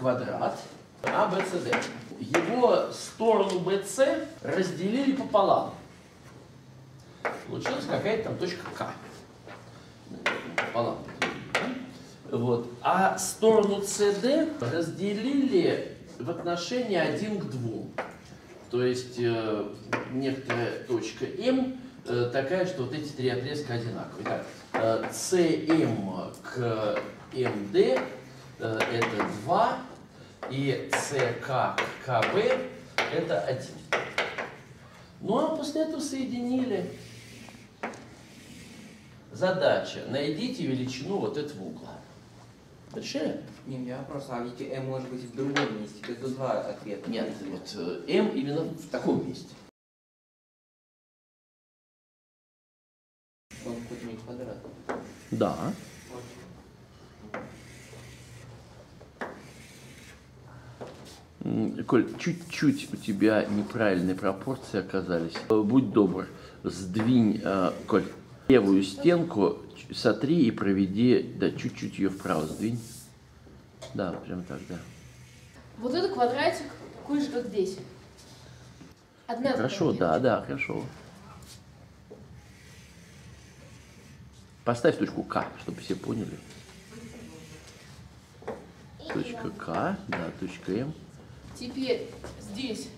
квадрат ABCD. Его сторону BC разделили пополам. Получилась какая-то там точка К. Пополам. Вот. А сторону CD разделили в отношении 1 к 2. То есть э, некоторая точка М э, такая, что вот эти три отрезка одинаковые. Итак, э, CM к MD э, это 2, и CK к КБ это 1. Ну а после этого соединили. Задача. Найдите величину вот этого угла. Решили? Не, у меня вопрос, а ведь m может быть в другом месте, то есть тут два ответа. Нет, вот э, m именно в таком месте. Он какой-то не квадрат. Да. Коль, чуть-чуть у тебя неправильные пропорции оказались. Э, Будь добр, сдвинь, э, Коль, левую стенку, сотри и проведи, да, чуть-чуть ее вправо сдвинь. Да, прям так, да. Вот это квадратик такой же, как здесь. Одна Хорошо, такая да, да, хорошо. Поставь точку К, чтобы все поняли. Точка К, да, точка М. Теперь здесь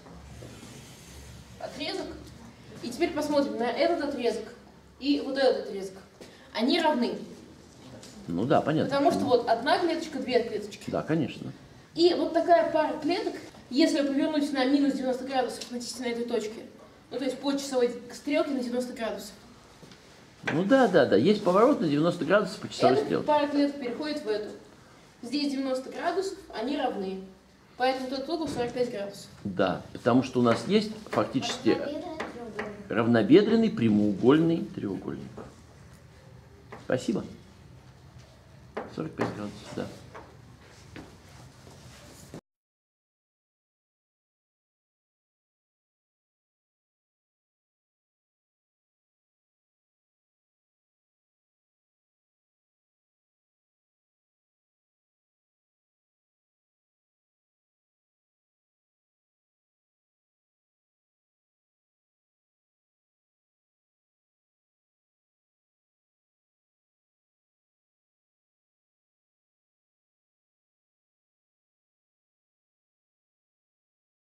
отрезок. И теперь посмотрим на этот отрезок и вот этот отрезок. Они равны. Ну да, понятно. Потому что вот одна клеточка, две клеточки. Да, конечно. И вот такая пара клеток, если повернуть на минус 90 градусов относительно этой точки, ну то есть по часовой стрелке на 90 градусов, Ну да, да, да. Есть поворот на 90 градусов по часовой эта стрелке. пара клеток переходит в эту. Здесь 90 градусов, они равны. Поэтому тот угол 45 градусов. Да, потому что у нас есть фактически равнобедренный прямоугольный треугольник. Спасибо. 45 градусов, да.